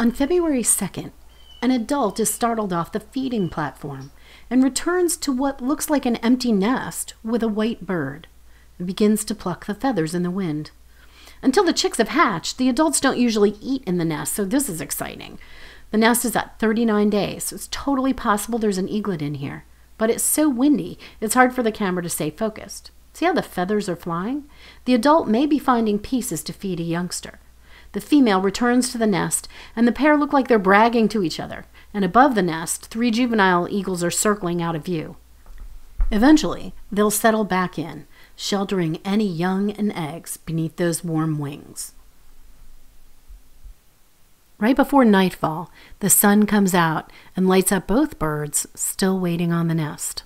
On February 2nd, an adult is startled off the feeding platform and returns to what looks like an empty nest with a white bird and begins to pluck the feathers in the wind. Until the chicks have hatched, the adults don't usually eat in the nest, so this is exciting. The nest is at 39 days, so it's totally possible there's an eaglet in here. But it's so windy, it's hard for the camera to stay focused. See how the feathers are flying? The adult may be finding pieces to feed a youngster. The female returns to the nest, and the pair look like they're bragging to each other. And above the nest, three juvenile eagles are circling out of view. Eventually, they'll settle back in, sheltering any young and eggs beneath those warm wings. Right before nightfall, the sun comes out and lights up both birds still waiting on the nest.